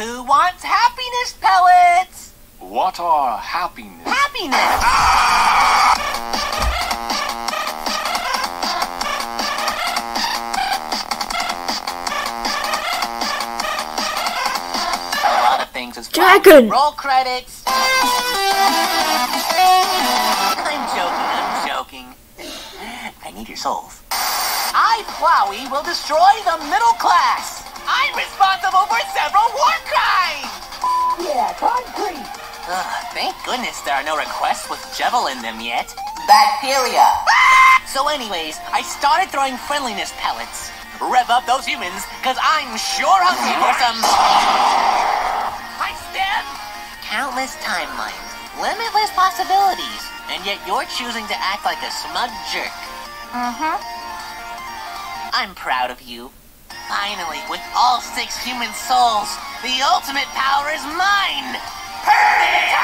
Who wants happiness pellets? What are happiness? Happiness! A lot things as well. Dragon. Roll credits. I'm joking, I'm joking. I need your souls. I, Flowey, will destroy the middle class. I'm responsible for several war crimes. Yeah, concrete. Ugh, thank goodness there are no requests with Jevil in them yet. Bacteria. So anyways, I started throwing friendliness pellets. Rev up those humans, cause I'm sure hungry for some... Hi, Stem! Countless timelines, limitless possibilities, and yet you're choosing to act like a smug jerk. Mm-hmm. I'm proud of you. Finally, with all six human souls, the ultimate power is mine! Perfect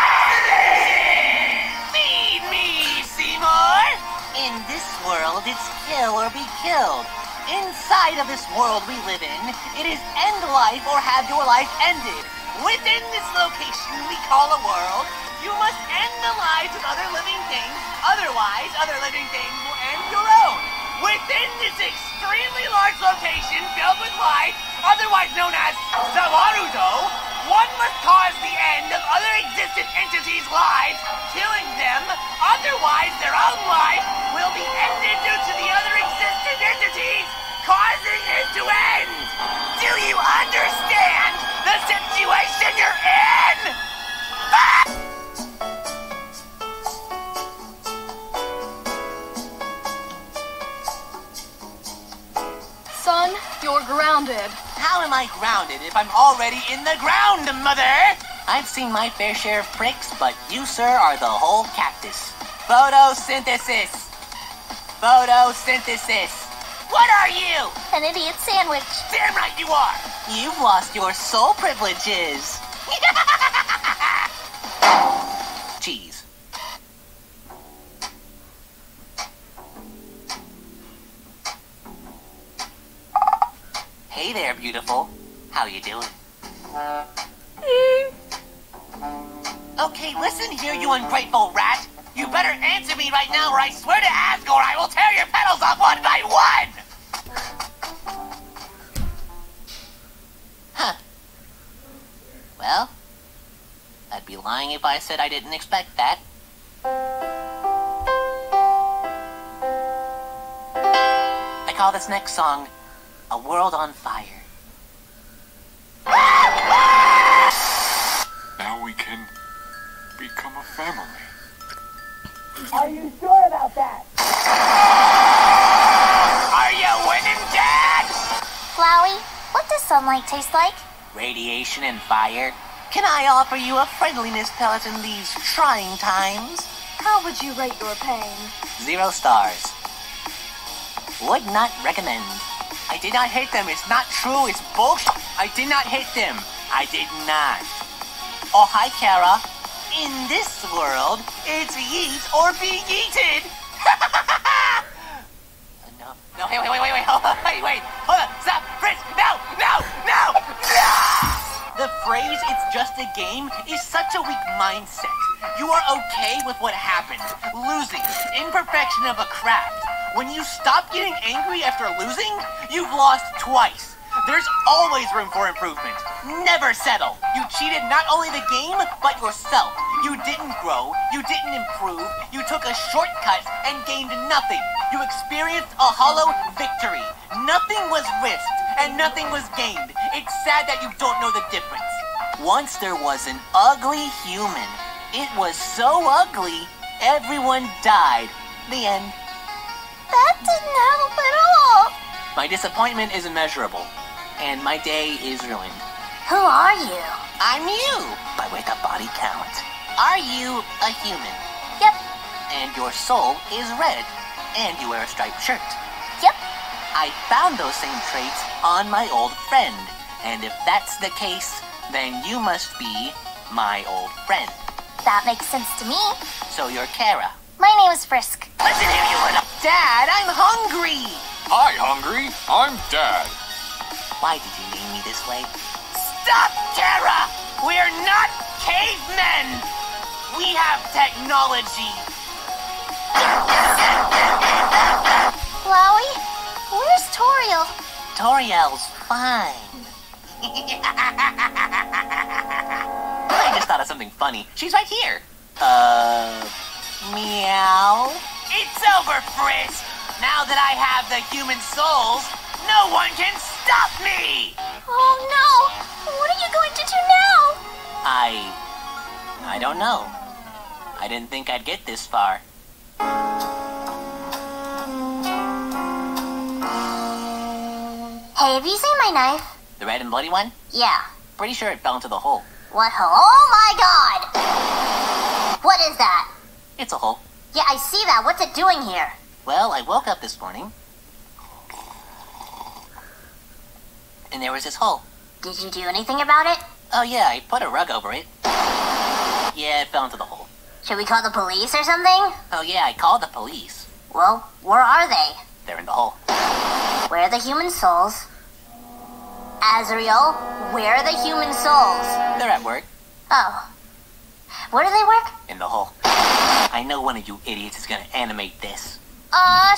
Feed me, Seymour! In this world, it's kill or be killed. Inside of this world we live in, it is end life or have your life ended. Within this location we call a world, you must end the lives of other living things, otherwise other living things will end your own. Within this extremely large location filled with life, otherwise known as Zawarudo, one must cause the end of other existent entities' lives, killing them, otherwise their own life grounded. How am I grounded if I'm already in the ground, mother? I've seen my fair share of pricks, but you, sir, are the whole cactus. Photosynthesis. Photosynthesis. What are you? An idiot sandwich. Damn right you are. You've lost your soul privileges. Hey there, beautiful. How you doing? Okay, listen here, you ungrateful rat. You better answer me right now, or I swear to Asgore I will tear your petals off one by one. Huh. Well, I'd be lying if I said I didn't expect that. I call this next song A World on Fire. Now we can become a family. Are you sure about that? Are you winning, Dad? Flowey, what does sunlight taste like? Radiation and fire. Can I offer you a friendliness pellet in these trying times? How would you rate your pain? Zero stars. Would not recommend. I did not hit them. It's not true. It's bullshit. I did not hit them. I did not. Oh, hi, Chara. In this world, it's yeet or be yeeted. no, no, hey, wait, wait, wait, wait, wait, wait, hold on, stop, Frisk, no, no, no, no! The phrase, it's just a game, is such a weak mindset. You are okay with what happened. Losing, imperfection of a craft. When you stop getting angry after losing, you've lost twice. There's always room for improvement. Never settle. You cheated not only the game, but yourself. You didn't grow, you didn't improve, you took a shortcut and gained nothing. You experienced a hollow victory. Nothing was risked and nothing was gained. It's sad that you don't know the difference. Once there was an ugly human. It was so ugly, everyone died. The end. That didn't help at all. My disappointment is immeasurable, and my day is ruined. Who are you? I'm you, but with a body count. Are you a human? Yep, And your soul is red, and you wear a striped shirt. yep. I found those same traits on my old friend, and if that's the case, then you must be my old friend. That makes sense to me. So you're Chara. My name is Frisk. Listen here, you little... Dad, I'm hungry! Hi, Hungry. I'm Dad. Why did you name me this way? Stop, Terra! We're not cavemen! We have technology. Flowey, where's Toriel? Toriel's fine. I just thought of something funny. She's right here. Uh, meow. It's over, Frisk. Now that I have the human souls, no one can stop me. Oh no! What are you going to do now? I, I don't know. I didn't think I'd get this far. Hey, have you seen my knife? The red and bloody one? Yeah. Pretty sure it fell into the hole. What hole? Oh my god! What is that? It's a hole. Yeah, I see that. What's it doing here? Well, I woke up this morning. And there was this hole. Did you do anything about it? Oh yeah, I put a rug over it. Yeah, it fell into the hole. Should we call the police or something? Oh yeah, I called the police. Well, where are they? They're in the hole. Where are the human souls? Asriel, where are the human souls? They're at work. Oh. Where do they work? In the hole. I know one of you idiots is gonna animate this. Uh,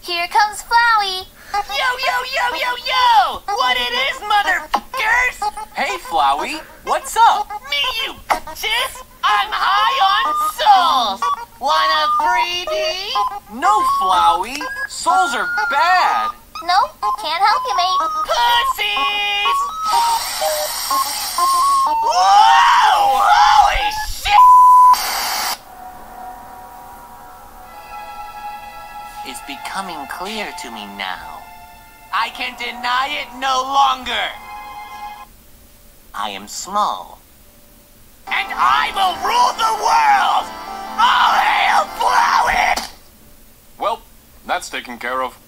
here comes Flowey. Yo, yo, yo, yo, yo! What it is, motherfuckers? Hey, Flowey, what's up? Me, you bitches! I'm high on souls! Want a freebie? No, Flowey. Souls are bad. Nope, can't help you, mate. Pussies! Whoa! Holy shit! It's becoming clear to me now. I can deny it no longer. I am small. And I will rule the world! All hail Flowey! Well, that's taken care of.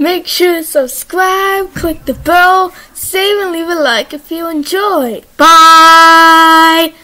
Make sure to subscribe, click the bell, save and leave a like if you enjoyed. Bye!